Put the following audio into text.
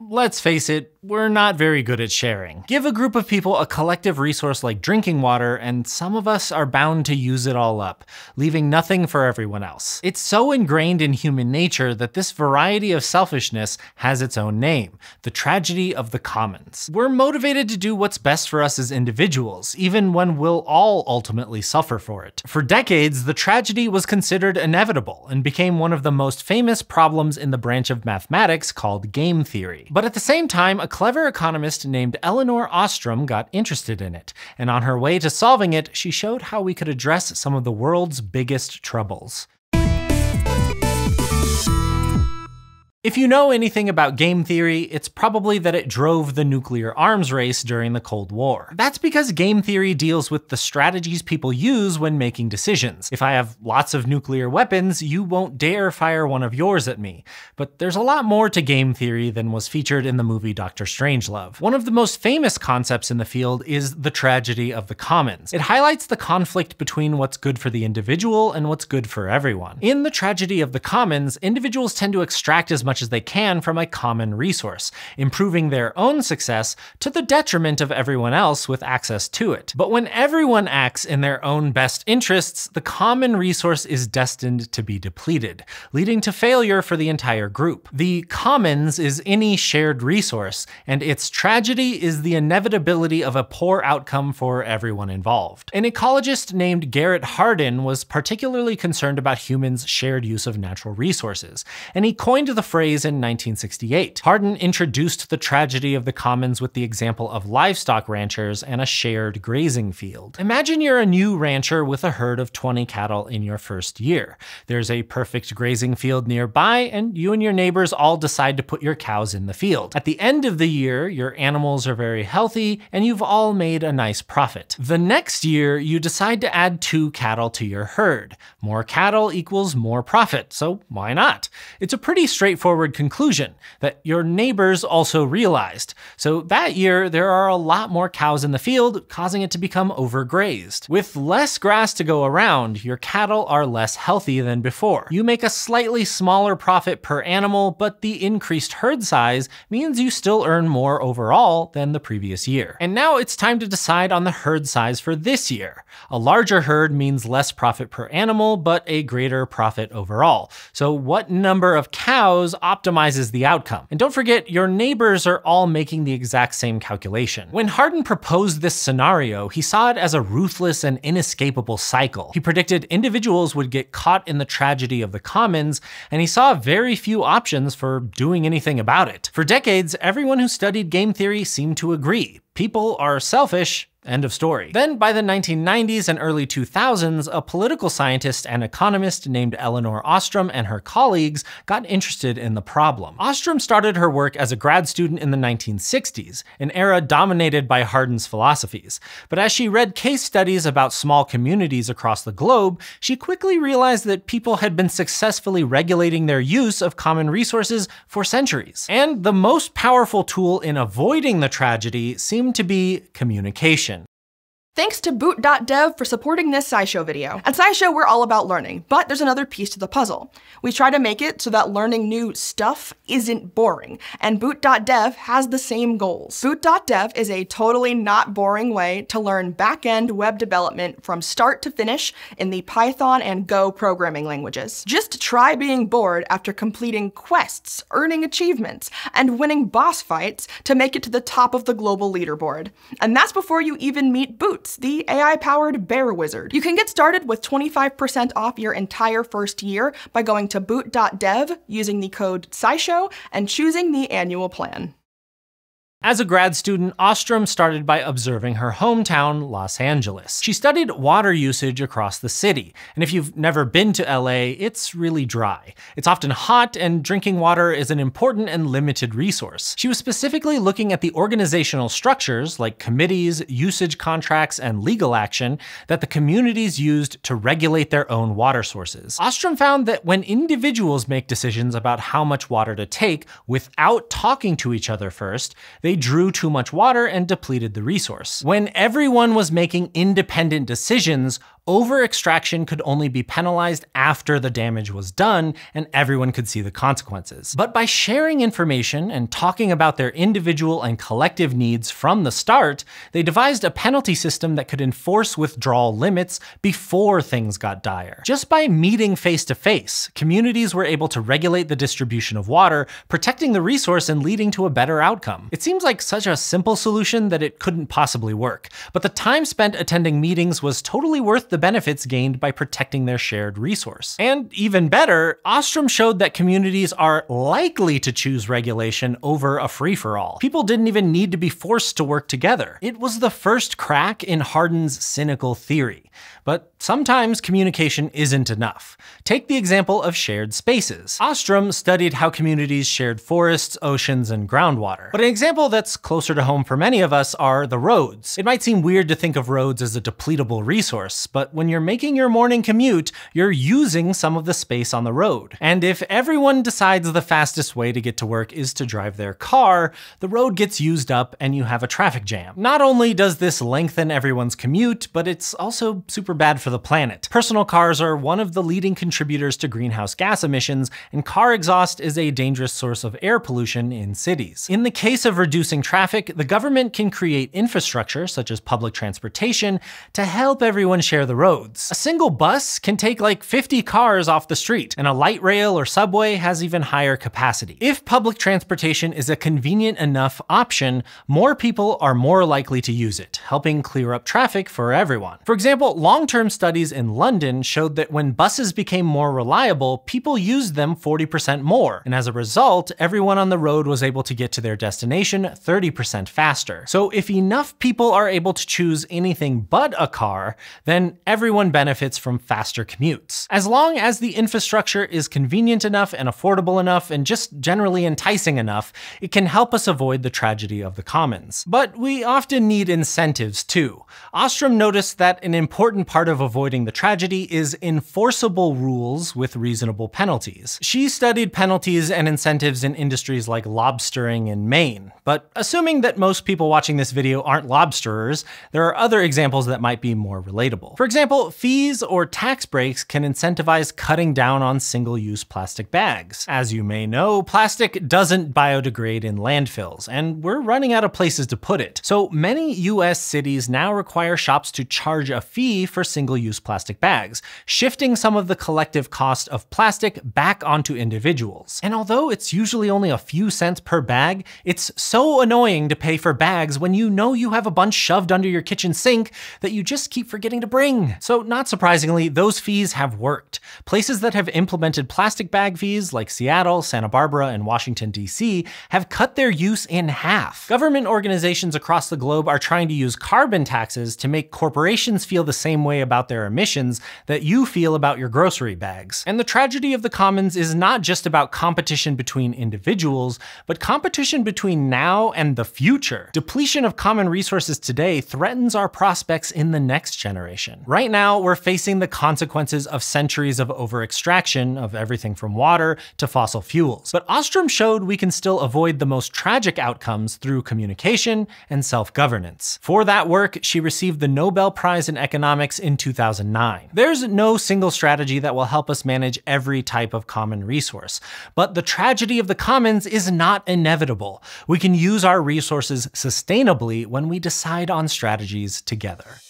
Let's face it, we're not very good at sharing. Give a group of people a collective resource like drinking water, and some of us are bound to use it all up, leaving nothing for everyone else. It's so ingrained in human nature that this variety of selfishness has its own name, the tragedy of the commons. We're motivated to do what's best for us as individuals, even when we'll all ultimately suffer for it. For decades, the tragedy was considered inevitable and became one of the most famous problems in the branch of mathematics called game theory. But at the same time, a clever economist named Elinor Ostrom got interested in it, and on her way to solving it, she showed how we could address some of the world's biggest troubles. If you know anything about game theory, it's probably that it drove the nuclear arms race during the Cold War. That's because game theory deals with the strategies people use when making decisions. If I have lots of nuclear weapons, you won't dare fire one of yours at me. But there's a lot more to game theory than was featured in the movie Doctor Strangelove. One of the most famous concepts in the field is the tragedy of the commons. It highlights the conflict between what's good for the individual and what's good for everyone. In the tragedy of the commons, individuals tend to extract as much as they can from a common resource, improving their own success to the detriment of everyone else with access to it. But when everyone acts in their own best interests, the common resource is destined to be depleted, leading to failure for the entire group. The commons is any shared resource, and its tragedy is the inevitability of a poor outcome for everyone involved. An ecologist named Garrett Hardin was particularly concerned about humans' shared use of natural resources, and he coined the phrase in 1968. Hardin introduced the tragedy of the commons with the example of livestock ranchers and a shared grazing field. Imagine you're a new rancher with a herd of 20 cattle in your first year. There's a perfect grazing field nearby, and you and your neighbors all decide to put your cows in the field. At the end of the year, your animals are very healthy, and you've all made a nice profit. The next year, you decide to add two cattle to your herd. More cattle equals more profit, so why not? It's a pretty straightforward conclusion that your neighbors also realized. So that year, there are a lot more cows in the field, causing it to become overgrazed. With less grass to go around, your cattle are less healthy than before. You make a slightly smaller profit per animal, but the increased herd size means you still earn more overall than the previous year. And now it's time to decide on the herd size for this year. A larger herd means less profit per animal, but a greater profit overall. So what number of cows optimizes the outcome? And don't forget, your neighbors are all making the exact same calculation. When Hardin proposed this scenario, he saw it as a ruthless and inescapable cycle. He predicted individuals would get caught in the tragedy of the commons, and he saw very few options for doing anything about it. For decades, everyone who studied game theory seemed to agree. People are selfish, End of story. Then by the 1990s and early 2000s, a political scientist and economist named Elinor Ostrom and her colleagues got interested in the problem. Ostrom started her work as a grad student in the 1960s, an era dominated by Hardin's philosophies. But as she read case studies about small communities across the globe, she quickly realized that people had been successfully regulating their use of common resources for centuries. And the most powerful tool in avoiding the tragedy seemed to be communication. Thanks to boot.dev for supporting this SciShow video. At SciShow, we're all about learning, but there's another piece to the puzzle. We try to make it so that learning new stuff isn't boring, and boot.dev has the same goals. Boot.dev is a totally not boring way to learn back-end web development from start to finish in the Python and Go programming languages. Just try being bored after completing quests, earning achievements, and winning boss fights to make it to the top of the global leaderboard. And that's before you even meet Boot, the AI-powered Bear Wizard. You can get started with 25% off your entire first year by going to boot.dev using the code SciShow and choosing the annual plan. As a grad student, Ostrom started by observing her hometown, Los Angeles. She studied water usage across the city, and if you've never been to LA, it's really dry. It's often hot, and drinking water is an important and limited resource. She was specifically looking at the organizational structures, like committees, usage contracts, and legal action, that the communities used to regulate their own water sources. Ostrom found that when individuals make decisions about how much water to take without talking to each other first, they drew too much water and depleted the resource. When everyone was making independent decisions, over extraction could only be penalized after the damage was done and everyone could see the consequences. But by sharing information and talking about their individual and collective needs from the start, they devised a penalty system that could enforce withdrawal limits before things got dire. Just by meeting face to face, communities were able to regulate the distribution of water, protecting the resource and leading to a better outcome. It seems like such a simple solution that it couldn't possibly work, but the time spent attending meetings was totally worth the benefits gained by protecting their shared resource. And even better, Ostrom showed that communities are likely to choose regulation over a free-for-all. People didn't even need to be forced to work together. It was the first crack in Hardin's cynical theory. But sometimes communication isn't enough. Take the example of shared spaces. Ostrom studied how communities shared forests, oceans, and groundwater. But an example that's closer to home for many of us are the roads. It might seem weird to think of roads as a depletable resource, but when you're making your morning commute, you're using some of the space on the road. And if everyone decides the fastest way to get to work is to drive their car, the road gets used up and you have a traffic jam. Not only does this lengthen everyone's commute, but it's also super bad for the planet. Personal cars are one of the leading contributors to greenhouse gas emissions, and car exhaust is a dangerous source of air pollution in cities. In the case of reducing traffic, the government can create infrastructure, such as public transportation, to help everyone share the roads. A single bus can take like 50 cars off the street, and a light rail or subway has even higher capacity. If public transportation is a convenient enough option, more people are more likely to use it, helping clear up traffic for everyone. For example, long-term studies in London showed that when buses became more reliable, people used them 40% more, and as a result, everyone on the road was able to get to their destination 30% faster. So if enough people are able to choose anything but a car, then everyone benefits from faster commutes. As long as the infrastructure is convenient enough and affordable enough and just generally enticing enough, it can help us avoid the tragedy of the commons. But we often need incentives too. Ostrom noticed that an important part of avoiding the tragedy is enforceable rules with reasonable penalties. She studied penalties and incentives in industries like lobstering in Maine, but assuming that most people watching this video aren't lobsterers, there are other examples that might be more relatable. For example, fees or tax breaks can incentivize cutting down on single-use plastic bags. As you may know, plastic doesn't biodegrade in landfills, and we're running out of places to put it. So many US cities now require shops to charge a fee for single-use plastic bags, shifting some of the collective cost of plastic back onto individuals. And although it's usually only a few cents per bag, it's so annoying to pay for bags when you know you have a bunch shoved under your kitchen sink that you just keep forgetting to bring. So not surprisingly, those fees have worked. Places that have implemented plastic bag fees like Seattle, Santa Barbara, and Washington DC have cut their use in half. Government organizations across the globe are trying to use carbon taxes to make corporations feel the same way about their emissions that you feel about your grocery bags. And the tragedy of the commons is not just about competition between individuals, but competition between now and the future. Depletion of common resources today threatens our prospects in the next generation. Right now, we're facing the consequences of centuries of over-extraction of everything from water to fossil fuels. But Ostrom showed we can still avoid the most tragic outcomes through communication and self-governance. For that work, she received the Nobel Prize in Economics in 2009. There's no single strategy that will help us manage every type of common resource, but the tragedy of the commons is not inevitable. We can use our resources sustainably when we decide on strategies together.